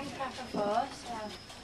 in Pepper for, so